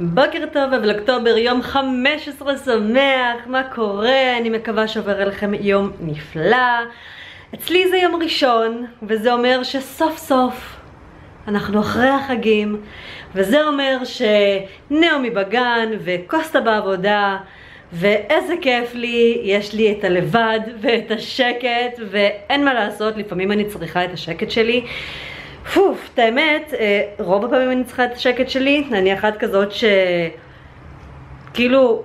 בוקר טוב ולאוקטובר, יום 15 שמח, מה קורה? אני מקווה שעובר אליכם יום נפלא. אצלי זה יום ראשון, וזה אומר שסוף סוף אנחנו אחרי החגים, וזה אומר שנעמי בגן וקוסטה בעבודה, ואיזה כיף לי, יש לי את הלבד ואת השקט, ואין מה לעשות, לפעמים אני צריכה את השקט שלי. פוף, את האמת, אה, רוב הפעמים אני צריכה את השקט שלי, אני אחת כזאת שכאילו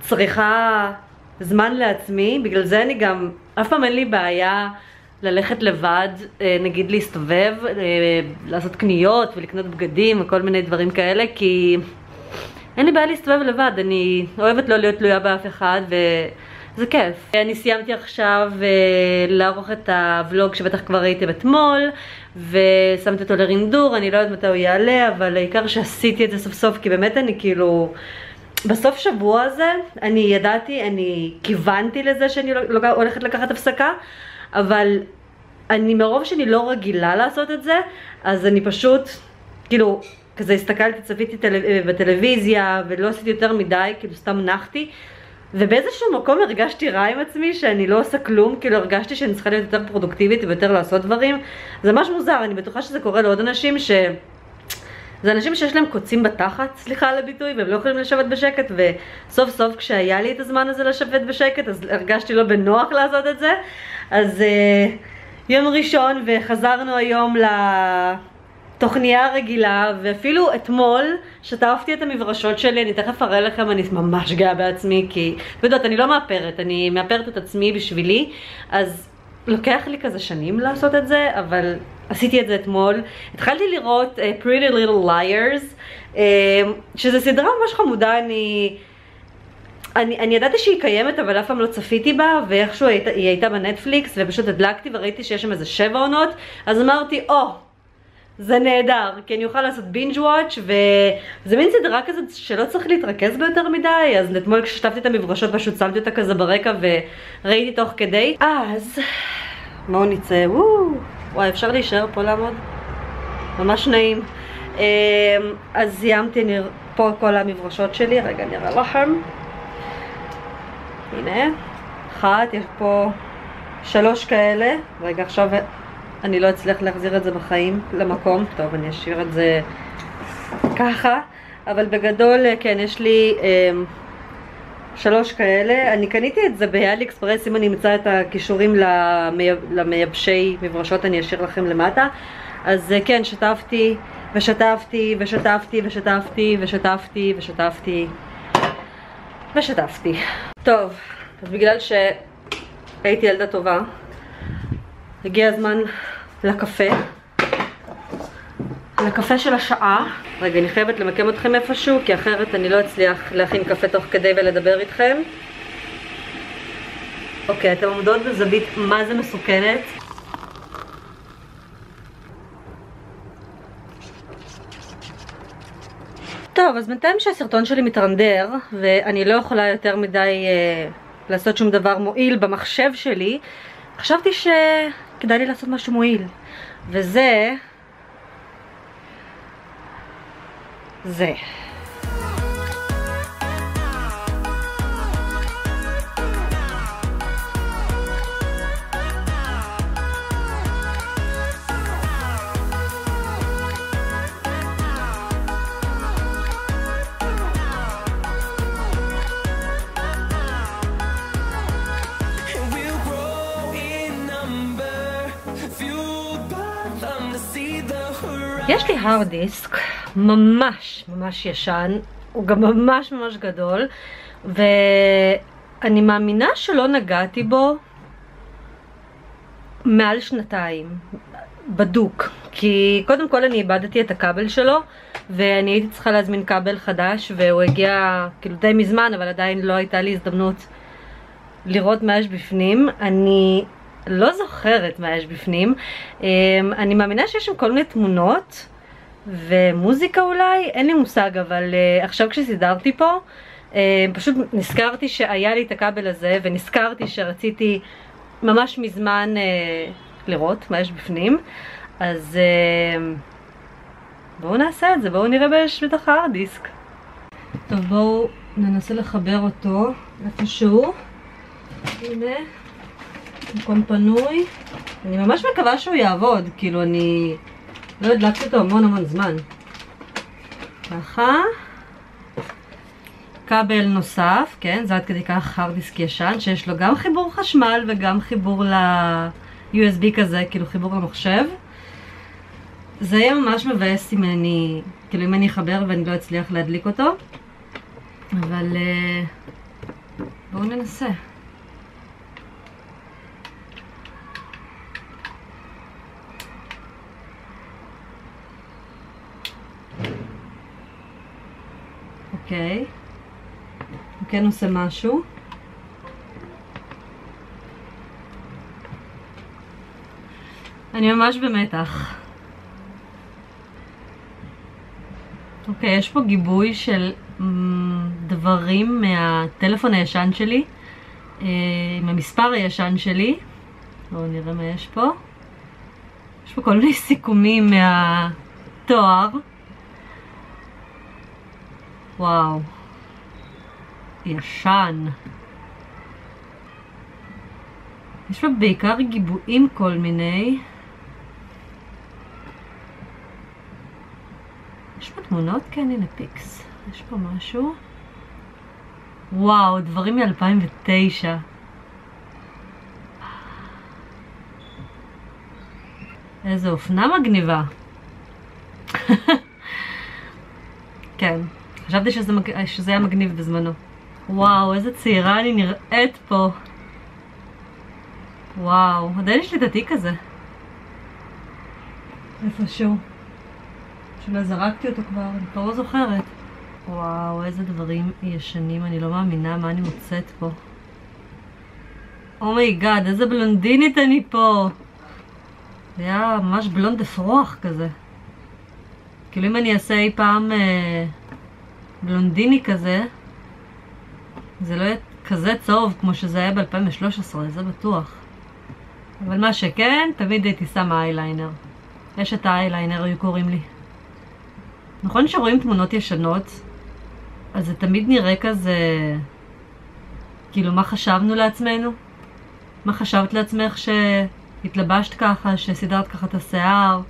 צריכה זמן לעצמי, בגלל זה אני גם, אף פעם אין לי בעיה ללכת לבד, אה, נגיד להסתובב, אה, לעשות קניות ולקנות בגדים וכל מיני דברים כאלה, כי אין לי בעיה להסתובב לבד, אני אוהבת לא להיות תלויה באף אחד ו... זה כיף. אני סיימתי עכשיו לערוך את הוולוג שבטח כבר ראיתם אתמול ושמתי אותו לרינדור, אני לא יודעת מתי הוא יעלה, אבל העיקר שעשיתי את זה סוף סוף, כי באמת אני כאילו... בסוף שבוע הזה, אני ידעתי, אני כיוונתי לזה שאני לא, לא, הולכת לקחת הפסקה, אבל אני מרוב שאני לא רגילה לעשות את זה, אז אני פשוט, כאילו, כזה הסתכלתי, צפיתי טל... בטלוויזיה, ולא עשיתי יותר מדי, כאילו סתם נחתי. ובאיזשהו מקום הרגשתי רע עם עצמי שאני לא עושה כלום, כאילו הרגשתי שאני צריכה להיות יותר פרודוקטיבית ויותר לעשות דברים. זה ממש מוזר, אני בטוחה שזה קורה לעוד אנשים ש... זה אנשים שיש להם קוצים בתחת, סליחה על הביטוי, והם לא יכולים לשבת בשקט, וסוף סוף כשהיה לי את הזמן הזה לשבת בשקט, אז הרגשתי לא בנוח לעשות את זה. אז uh, יום ראשון, וחזרנו היום ל... תוכניה רגילה, ואפילו אתמול שטפתי את המברשות שלי, אני תכף אראה לכם, אני ממש גאה בעצמי, כי, אתם יודעות, אני לא מאפרת, אני מאפרת את עצמי בשבילי, אז לוקח לי כזה שנים לעשות את זה, אבל עשיתי את זה אתמול. התחלתי לראות uh, Pretty Little Liars, uh, שזו סדרה ממש חמודה, אני... אני, אני ידעתי שהיא קיימת אבל אף פעם לא צפיתי בה ואיכשהו היא, היא הייתה בנטפליקס ופשוט הדלקתי וראיתי שיש שם איזה שבע עונות אז אמרתי או oh, זה נהדר, כי אני אוכל לעשות בינג' וואץ' וזה מין סדרה כזאת שלא צריך להתרכז ביותר מדי, אז אתמול כששטפתי את המברשות פשוט שמתי אותה כזה ברקע וראיתי תוך כדי. אז בואו נצא, וואו, וואי אפשר להישאר פה לעמוד? ממש נעים. אמ, אז סיימתי אני, פה כל המברשות שלי, רגע נראה לכם. הנה, אחת, יש פה שלוש כאלה, רגע עכשיו אני לא אצליח להחזיר את זה בחיים למקום, טוב אני אשאיר את זה ככה, אבל בגדול כן יש לי אה, שלוש כאלה, אני קניתי את זה באלי אקספרס, אם אני אמצא את הכישורים למייב, למייבשי מברשות אני אשאיר לכם למטה, אז אה, כן שטפתי ושטפתי ושטפתי ושטפתי ושטפתי ושטפתי ושטפתי. טוב, אז בגלל שהייתי ילדה טובה הגיע הזמן לקפה. לקפה של השעה. רגע, אני חייבת למקם אתכם איפשהו, כי אחרת אני לא אצליח להכין קפה תוך כדי ולדבר איתכם. אוקיי, אתן עומדות בזווית מה זה מסוכנת. טוב, אז בינתיים שהסרטון שלי מתרנדר, ואני לא יכולה יותר מדי אה, לעשות שום דבר מועיל במחשב שלי, חשבתי ש... כדאי לי לעשות משהו מועיל. וזה... זה. יש לי הרד דיסק ממש ממש ישן, הוא גם ממש ממש גדול, ואני מאמינה שלא נגעתי בו מעל שנתיים, בדוק, כי קודם כל אני איבדתי את הכבל שלו, ואני הייתי צריכה להזמין כבל חדש, והוא הגיע כאילו די מזמן, אבל עדיין לא הייתה לי הזדמנות לראות מה יש בפנים. אני לא זוכרת מה יש בפנים. אמ, אני מאמינה שיש שם כל מיני תמונות ומוזיקה אולי, אין לי מושג, אבל uh, עכשיו כשסידרתי פה, uh, פשוט נזכרתי שהיה לי את הכבל הזה, ונזכרתי שרציתי ממש מזמן uh, לראות מה יש בפנים, אז uh, בואו נעשה את זה, בואו נראה יש בתוך הארד דיסק. טוב, בואו ננסה לחבר אותו איפשהו. הנה, מקום פנוי. אני ממש מקווה שהוא יעבוד, כאילו אני לא הדלקתי אותו המון המון זמן. ככה. כבל נוסף, כן, זה עד כדי כך hard disk ישן, שיש לו גם חיבור חשמל וגם חיבור ל-USB כזה, כאילו חיבור למחשב. זה יהיה ממש מבאס אם אני, כאילו אם אני אחבר ואני לא אצליח להדליק אותו, אבל uh, בואו ננסה. אוקיי. הוא כן עושה משהו. אני ממש במתח. אוקיי, יש פה גיבוי של דברים מהטלפון הישן שלי, אה, עם המספר הישן שלי. בואו נראה מה יש פה. יש פה כל מיני סיכומים מהתואר. וואו. ישן. יש פה בעיקר גיבויים כל מיני. יש פה תמונות? כן, הנה פיקס. יש פה משהו. וואו, דברים מ-2009. איזה אופנה מגניבה. כן, חשבתי שזה, מג... שזה היה מגניב בזמנו. וואו, איזה צעירה אני נראית פה. וואו, עדיין יש לי את התיק הזה. איפשהו. שאולי זרקתי אותו כבר, אני כבר לא זוכרת. וואו, איזה דברים ישנים, אני לא מאמינה מה אני מוצאת פה. oh my god, oh איזה בלונדינית אני פה. זה היה ממש בלונד אפרוח כזה. כאילו אם אני אעשה אי פעם אה, בלונדיני כזה, זה לא יהיה כזה צהוב כמו שזה היה ב-2013, זה בטוח. אבל מה שכן, תמיד הייתי שמה אייליינר. יש את האייליינר, היו קוראים לי. נכון שרואים תמונות ישנות, אז זה תמיד נראה כזה... כאילו, מה חשבנו לעצמנו? מה חשבת לעצמך שהתלבשת ככה, שסידרת ככה את השיער,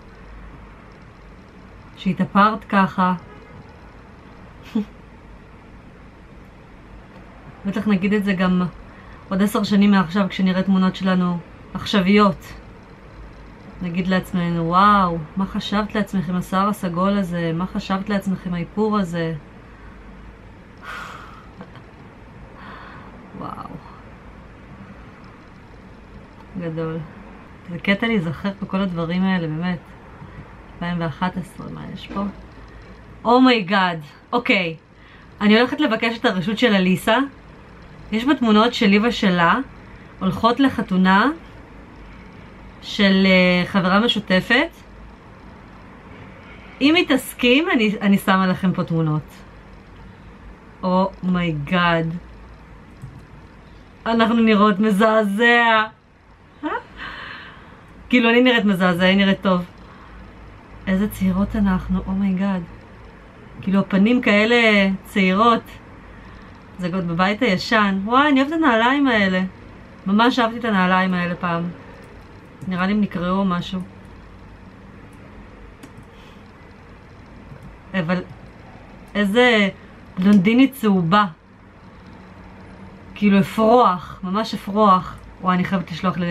שהתאפרת ככה? בטח נגיד את זה גם עוד עשר שנים מעכשיו כשנראה תמונות שלנו עכשוויות. נגיד לעצמנו, וואו, מה חשבת לעצמך עם השיער הסגול הזה? מה חשבת לעצמך עם האיפור הזה? וואו. גדול. זה קטע להיזכר בכל הדברים האלה, באמת. 2011, מה יש פה? Oh my god. Oh אוקיי. אני הולכת לבקש את הרשות של אליסה. יש בה תמונות שלי ושלה, הולכות לחתונה של uh, חברה משותפת. אם היא תסכים, אני, אני שמה לכם פה תמונות. Oh my god. Oh אנחנו נראות מזעזע. כאילו, אני נראית מזעזע, היא נראית טוב. איזה צעירות אנחנו, oh my god. Oh כאילו, הפנים כאלה צעירות. זה עוד בבית הישן. וואי, אני אוהבת את הנעליים האלה. ממש אהבתי את הנעליים האלה פעם. נראה לי הם נקראו משהו. אבל איזה בלונדינית צהובה. כאילו אפרוח, ממש אפרוח. וואי, אני חייבת לשלוח ל...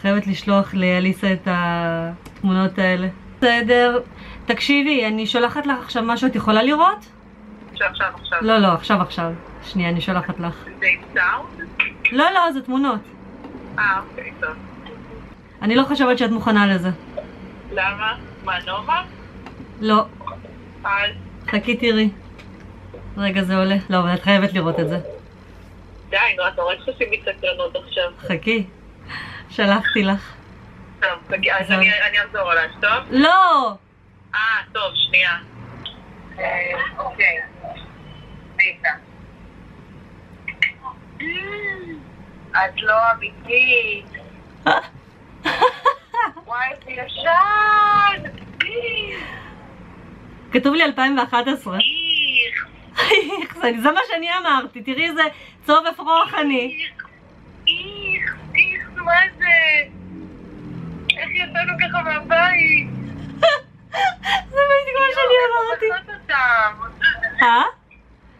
חייבת לשלוח לאליסה את התמונות האלה. בסדר. תקשיבי, אני שולחת לך עכשיו משהו, את יכולה לראות? עכשיו. לא, לא, עכשיו עכשיו. שנייה, אני שולחת לך. זה עם סאונד? לא, לא, זה תמונות. אה, אוקיי, טוב. אני לא חושבת שאת מוכנה לזה. למה? מה, נובה? לא. אז? חכי תראי. רגע, זה עולה. לא, אבל את חייבת לראות את זה. די, נו, אתה רואה שעושים לי סקרנות עכשיו. חכי. שלחתי לך. טוב, אז. אני אחזור אלייך, טוב? לא! אה, טוב, שנייה. אה, אוקיי. את לא אמיתית. וואי, זה ישן! כתוב לי 2011. איך, זה מה שאני אמרתי, תראי איזה צהוב אפרוח אני. איך, איך, מה זה? איך יצאנו ככה מהבית? זה בדיוק מה שאני אמרתי. איפה מצאת אותם? אה?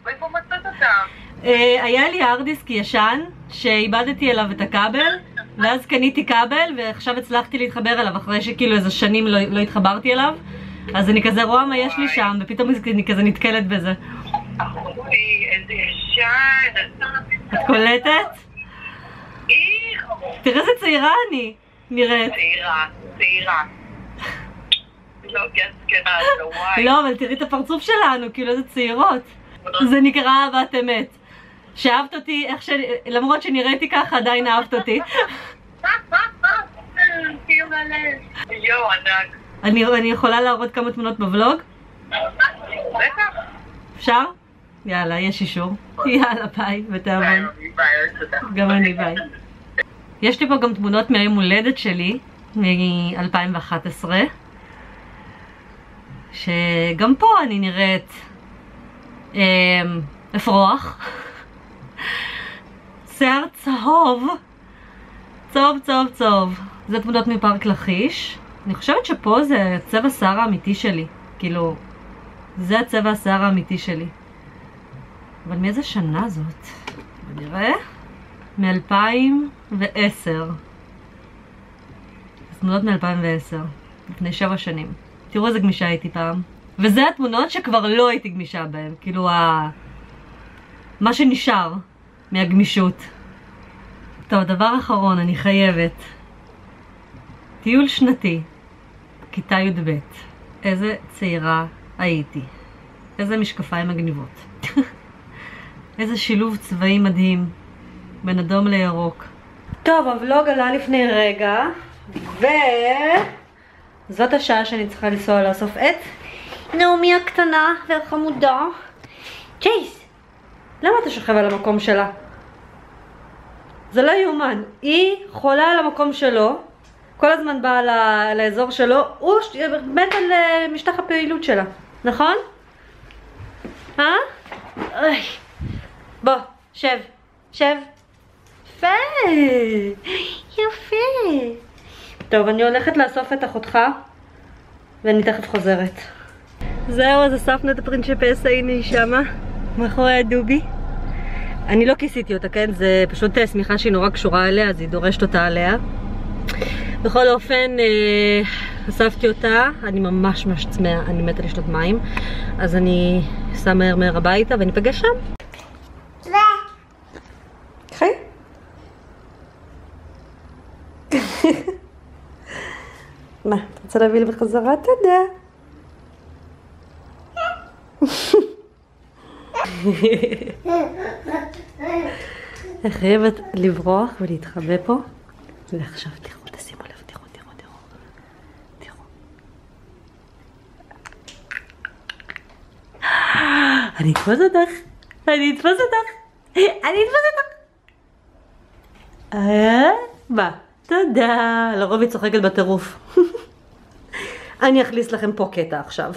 איפה מצאת אותם? אה, היה לי הארד דיסק ישן, שאיבדתי אליו את הכבל, ואז קניתי כבל, ועכשיו הצלחתי להתחבר אליו, אחרי שכאילו איזה שנים לא, לא התחברתי אליו. אז אני כזה רואה מה יש לי שם, ופתאום אני כזה נתקלת בזה. אחותי, איזה ישן. את קולטת? איך, תראה איזה צעירה אני נראית. צעירה, צעירה. לא, כן, זה וואי. לא, אבל תראי את הפרצוף שלנו, כאילו איזה צעירות. זה נקרא אהבת אמת. שאהבת אותי, איך ש... למרות שנראיתי ככה, עדיין אהבת אותי. יואו, ענק. אני, אני יכולה להראות כמה תמונות? בטח. אפשר? יאללה, יש אישור. יאללה, ביי, ותעבוד. גם אני ביי. יש לי פה גם תמונות מהיום הולדת שלי, מ-2011, שגם פה אני נראית אמ, אפרוח. שיער צהוב, צהוב צהוב צהוב. זה תמונות מפארק לכיש. אני חושבת שפה זה צבע שיער האמיתי שלי. כאילו, זה הצבע השיער האמיתי שלי. אבל מאיזה שנה זאת? נראה. מ-2010. תמונות מ-2010, לפני שבע שנים. תראו איזה גמישה הייתי פעם. וזה התמונות שכבר לא הייתי גמישה בהן. כאילו, ה... מה שנשאר מהגמישות. טוב, דבר אחרון, אני חייבת. טיול שנתי, כיתה י"ב. איזה צעירה הייתי. איזה משקפיים מגניבות. איזה שילוב צבעים מדהים. בין אדום לירוק. טוב, הוולוג עלה לפני רגע, וזאת השעה שאני צריכה לנסוע לאסוף את נעמי הקטנה והחמודה. צ'ייס, למה אתה שוכב על המקום שלה? זה לא יאומן. היא חולה על המקום שלו, כל הזמן באה לאזור שלו, הוא מת על אה, משטח הפעילות שלה, נכון? אה? אוי. בוא, שב, שב. יפה, יפה. טוב, אני הולכת לאסוף את אחותך, ואני תכף חוזרת. זהו, אז אספנו את הפרינצ'פסה, הנה היא שמה, מאחורי הדובי. אני לא כיסיתי אותה, כן? זה פשוט אה, שמיכה שהיא נורא קשורה אליה, אז היא דורשת אותה עליה. בכל אופן, אה, אספתי אותה, אני ממש ממש צמאה, אני מתה לשתות מים, אז אני אסע מהר מהר הביתה וניפגש שם. קחי. מה, את רוצה להביא לי בחזרה? תודה. אני חייבת לברוח ולהתחבא פה. ועכשיו תראו, תשימו לב, תראו, תראו, תראו. תראו. אני אתפוס אותך. אני אתפוס אותך. אני אתפוס אותך. אה? מה? תודה. לרוב היא צוחקת בטירוף. אני אכניס לכם פה קטע עכשיו.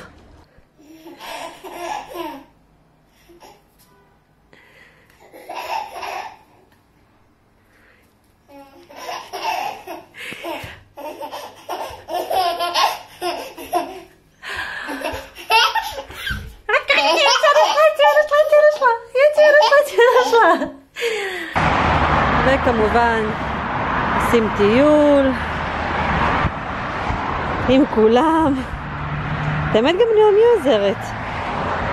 עושים טיול עם כולם. באמת גם נעמי עוזרת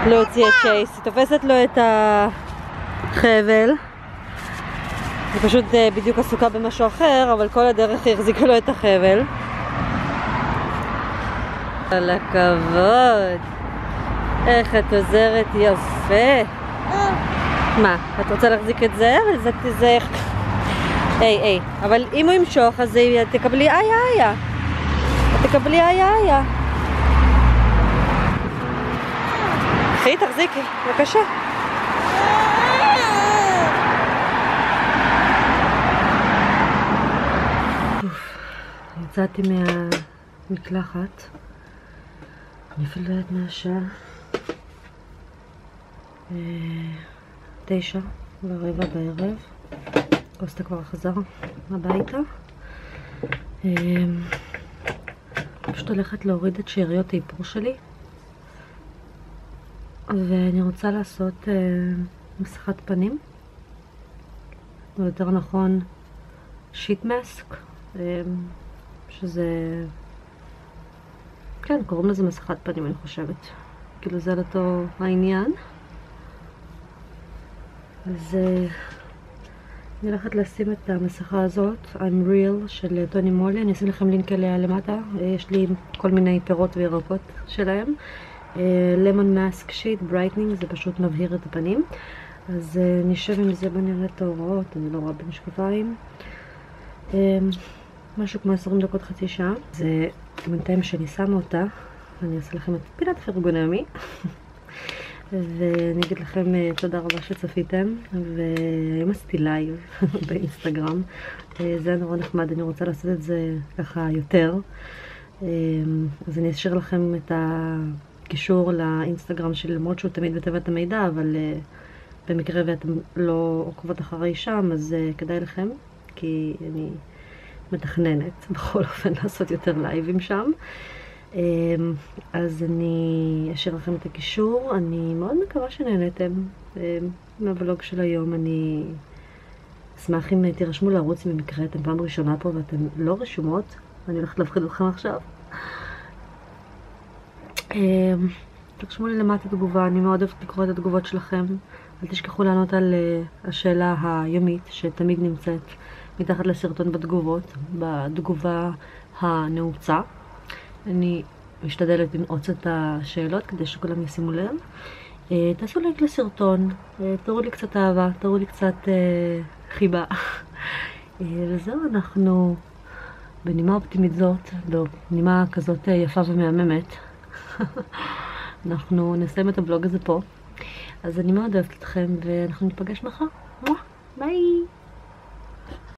להוציא את צ'ייס, היא תופסת לו את החבל. היא פשוט אה, בדיוק עסוקה במשהו אחר, אבל כל הדרך היא החזיקה לו את החבל. כל הכבוד. איך את עוזרת יפה. מה, את רוצה להחזיק את זה? זה... זה... היי, היי. אבל אם הוא ימשוך, אז תקבלי איה איה. תקבלי איה איה. קחי, תחזיקי, בבקשה. יצאתי מהמקלחת אני אפילו לא יודעת מה השעה. אה, תשע ורבע בערב. קוסטה כבר חזר הביתה. אה, פשוט הולכת להוריד את שאריות האיפור שלי. ואני רוצה לעשות אה, מסכת פנים. או יותר נכון, שיט מסק, שזה... כן, קוראים לזה מסכת פנים, אני חושבת. כאילו זה לאותו העניין. אז אה, אני הולכת לשים את המסכה הזאת, I'm real של טוני מולי, אני אשים לכם לינק אליה למטה, אה, יש לי כל מיני פירות וירקות שלהם. lemon mask sheet, brightening, זה פשוט מבהיר את הפנים. אז uh, נשב עם זה בנראה את ההוראות, אני לא רואה במשקפיים. Um, משהו כמו 20 דקות, חצי שעה. זה בינתיים שאני שמה אותה, אני אעשה לכם את פינת פרגון היומי. ואני אגיד לכם uh, תודה רבה שצפיתם, והיום עשיתי לייב באינסטגרם. Uh, זה נורא נחמד, אני רוצה לעשות את זה ככה יותר. Um, אז אני אשאיר לכם את הקישור לאינסטגרם שלי, למרות שהוא תמיד בתיבת המידע, אבל... במקרה ואתם לא עוקבות אחריי שם, אז כדאי לכם, כי אני מתכננת בכל אופן לעשות יותר לייבים שם. Um, אז אני אשאיר לכם את הקישור, אני מאוד מקווה שנהנתם um, מהבלוג של היום, אני אשמח אם תירשמו לערוץ במקרה אתם פעם ראשונה פה ואתם לא רשומות, אני הולכת להפחיד אתכם עכשיו. Um, תרשמו לי למטה תגובה, אני מאוד אוהבת לקרוא את התגובות שלכם. אל תשכחו לענות על uh, השאלה היומית שתמיד נמצאת מתחת לסרטון בתגובות, בתגובה הנעוצה. אני משתדלת לנעוץ את השאלות כדי שכולם ישימו לב. Uh, תעשו לייק לסרטון, uh, תראו לי קצת אהבה, תראו לי קצת uh, חיבה. וזהו, אנחנו בנימה אופטימית זאת, לא, בנימה כזאת יפה ומהממת. אנחנו נסיים את הבלוג הזה פה. אז אני מאוד אוהבת אתכם, ואנחנו ניפגש מחר. ביי!